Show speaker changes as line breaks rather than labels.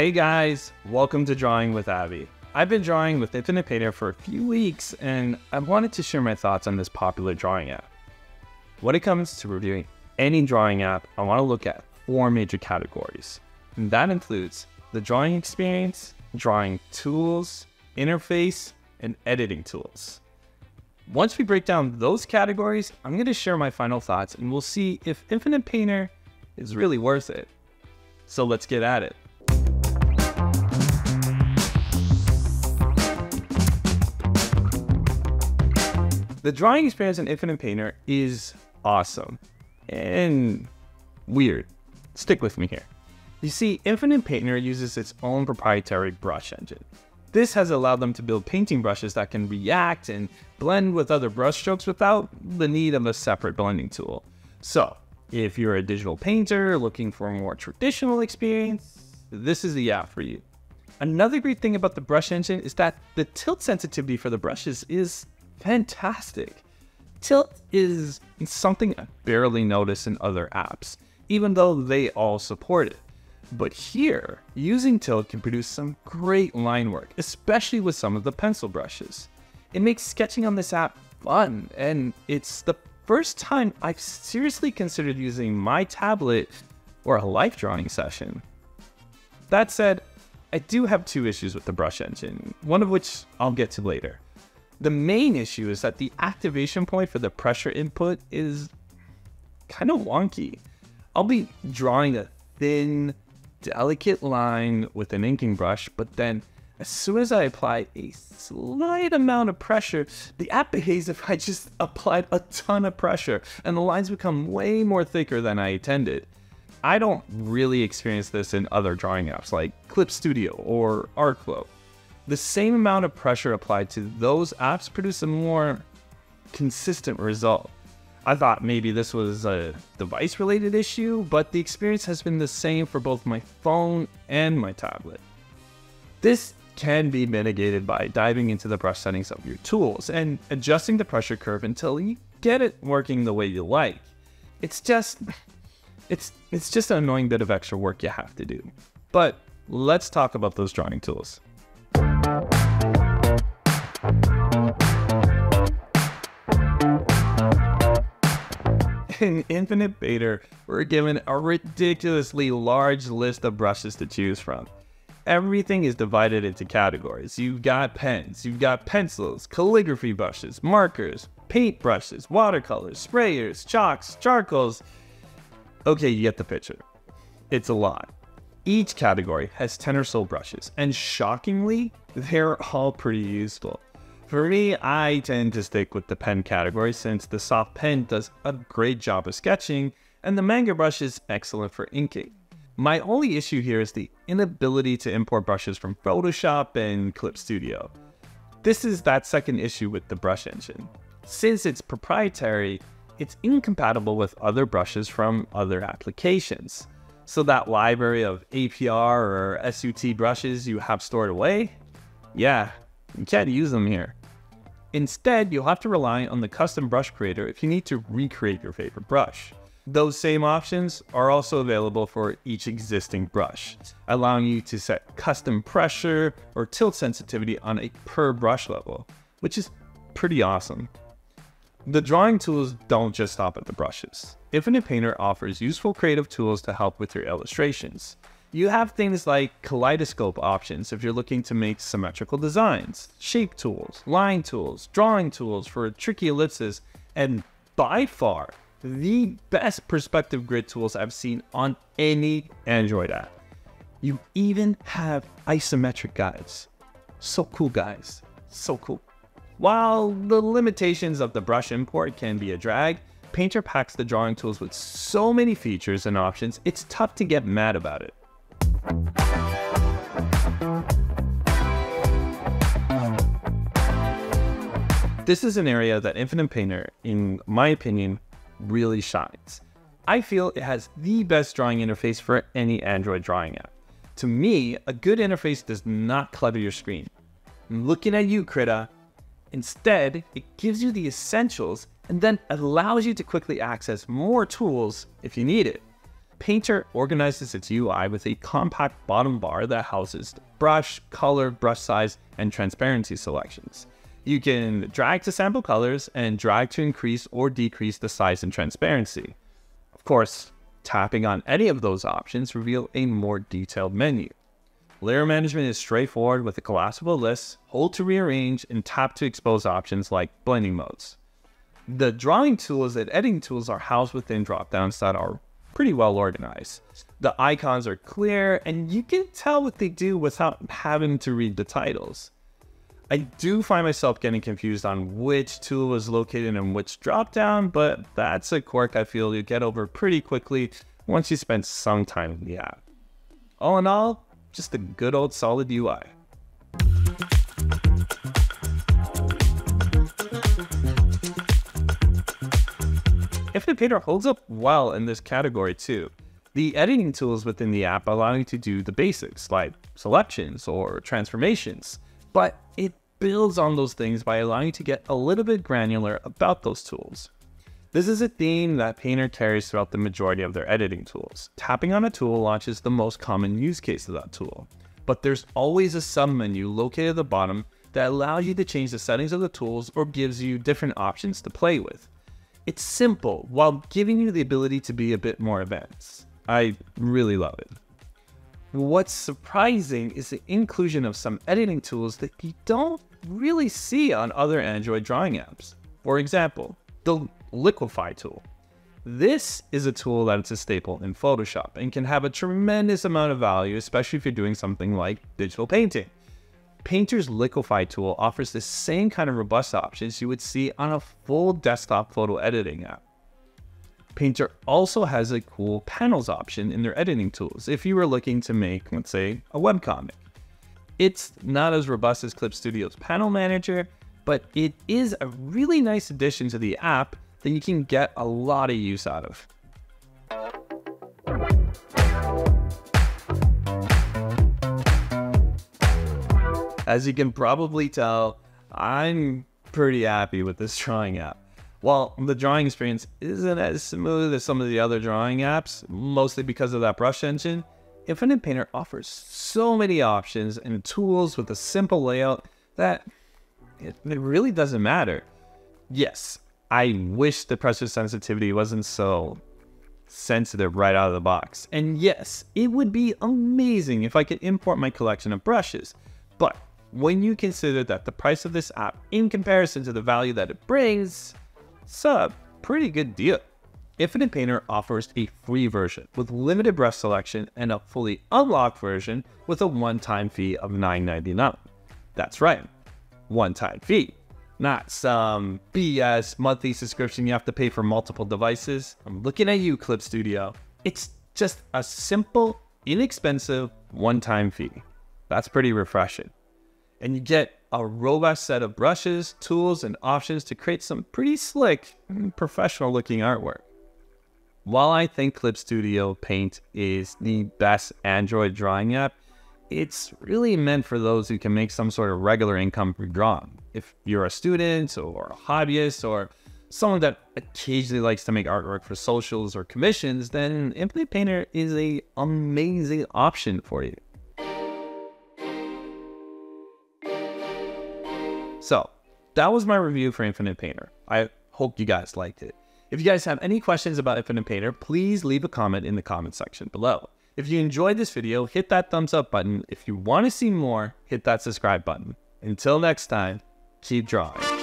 Hey guys, welcome to Drawing with Avi. I've been drawing with Infinite Painter for a few weeks and I wanted to share my thoughts on this popular drawing app. When it comes to reviewing any drawing app, I want to look at four major categories. And that includes the drawing experience, drawing tools, interface, and editing tools. Once we break down those categories, I'm going to share my final thoughts and we'll see if Infinite Painter is really worth it. So let's get at it. The drawing experience in Infinite Painter is awesome and weird. Stick with me here. You see, Infinite Painter uses its own proprietary brush engine. This has allowed them to build painting brushes that can react and blend with other brushstrokes without the need of a separate blending tool. So, if you're a digital painter looking for a more traditional experience, this is the app for you. Another great thing about the brush engine is that the tilt sensitivity for the brushes is fantastic. Tilt is something I barely notice in other apps, even though they all support it. But here, using Tilt can produce some great line work, especially with some of the pencil brushes. It makes sketching on this app fun, and it's the first time I've seriously considered using my tablet or a life drawing session. That said, I do have two issues with the brush engine, one of which I'll get to later. The main issue is that the activation point for the pressure input is kind of wonky. I'll be drawing a thin, delicate line with an inking brush, but then as soon as I apply a slight amount of pressure, the app behaves if I just applied a ton of pressure, and the lines become way more thicker than I intended. I don't really experience this in other drawing apps like Clip Studio or Artflow the same amount of pressure applied to those apps produce a more consistent result. I thought maybe this was a device related issue, but the experience has been the same for both my phone and my tablet. This can be mitigated by diving into the brush settings of your tools and adjusting the pressure curve until you get it working the way you like. It's just it's it's just an annoying bit of extra work you have to do. But let's talk about those drawing tools. In Infinite Painter, we're given a ridiculously large list of brushes to choose from. Everything is divided into categories. You've got pens, you've got pencils, calligraphy brushes, markers, paint brushes, watercolors, sprayers, chalks, charcoals. Okay, you get the picture. It's a lot. Each category has 10 or so brushes, and shockingly, they're all pretty useful. For me, I tend to stick with the pen category since the soft pen does a great job of sketching and the manga brush is excellent for inking. My only issue here is the inability to import brushes from Photoshop and Clip Studio. This is that second issue with the brush engine. Since it's proprietary, it's incompatible with other brushes from other applications. So that library of ABR or SUT brushes you have stored away, yeah, you can't use them here. Instead, you'll have to rely on the custom brush creator if you need to recreate your favorite brush. Those same options are also available for each existing brush, allowing you to set custom pressure or tilt sensitivity on a per brush level, which is pretty awesome. The drawing tools don't just stop at the brushes. Infinite Painter offers useful creative tools to help with your illustrations. You have things like kaleidoscope options if you're looking to make symmetrical designs, shape tools, line tools, drawing tools for tricky ellipses, and by far, the best perspective grid tools I've seen on any Android app. You even have isometric guides. So cool, guys. So cool. While the limitations of the brush import can be a drag, Painter packs the drawing tools with so many features and options, it's tough to get mad about it. This is an area that Infinite Painter, in my opinion, really shines. I feel it has the best drawing interface for any Android drawing app. To me, a good interface does not clutter your screen. I'm looking at you, Krita. Instead, it gives you the essentials and then allows you to quickly access more tools if you need it. Painter organizes its UI with a compact bottom bar that houses brush, color, brush size, and transparency selections. You can drag to sample colors and drag to increase or decrease the size and transparency. Of course, tapping on any of those options reveal a more detailed menu. Layer management is straightforward with a collapsible list, hold to rearrange, and tap to expose options like blending modes. The drawing tools and editing tools are housed within dropdowns that are pretty well organized. The icons are clear, and you can tell what they do without having to read the titles. I do find myself getting confused on which tool is located in which dropdown, but that's a quirk I feel you get over pretty quickly once you spend some time in the app. All in all, just a good old solid UI. Infinite Painter holds up well in this category too. The editing tools within the app allow you to do the basics like selections or transformations, but it builds on those things by allowing you to get a little bit granular about those tools. This is a theme that Painter carries throughout the majority of their editing tools. Tapping on a tool launches the most common use case of that tool, but there's always a submenu located at the bottom that allows you to change the settings of the tools or gives you different options to play with. It's simple while giving you the ability to be a bit more advanced. I really love it. What's surprising is the inclusion of some editing tools that you don't really see on other Android drawing apps. For example, the Liquify tool. This is a tool that is a staple in Photoshop and can have a tremendous amount of value, especially if you're doing something like digital painting. Painter's Liquify tool offers the same kind of robust options you would see on a full desktop photo editing app. Painter also has a cool panels option in their editing tools if you were looking to make, let's say, a webcomic. It's not as robust as Clip Studio's panel manager, but it is a really nice addition to the app that you can get a lot of use out of. As you can probably tell, I'm pretty happy with this drawing app. While the drawing experience isn't as smooth as some of the other drawing apps, mostly because of that brush engine, Infinite Painter offers so many options and tools with a simple layout that it, it really doesn't matter. Yes, I wish the pressure sensitivity wasn't so sensitive right out of the box. And yes, it would be amazing if I could import my collection of brushes. But when you consider that the price of this app in comparison to the value that it brings, it's a pretty good deal. Infinite Painter offers a free version with limited brush selection and a fully unlocked version with a one-time fee of $9.99. That's right, one-time fee not some BS monthly subscription you have to pay for multiple devices. I'm looking at you, Clip Studio. It's just a simple, inexpensive, one-time fee. That's pretty refreshing. And you get a robust set of brushes, tools, and options to create some pretty slick, mm, professional looking artwork. While I think Clip Studio Paint is the best Android drawing app, it's really meant for those who can make some sort of regular income from drawing. If you're a student or a hobbyist or someone that occasionally likes to make artwork for socials or commissions, then Infinite Painter is a amazing option for you. So that was my review for Infinite Painter. I hope you guys liked it. If you guys have any questions about Infinite Painter, please leave a comment in the comment section below. If you enjoyed this video, hit that thumbs up button. If you want to see more, hit that subscribe button. Until next time, keep drawing.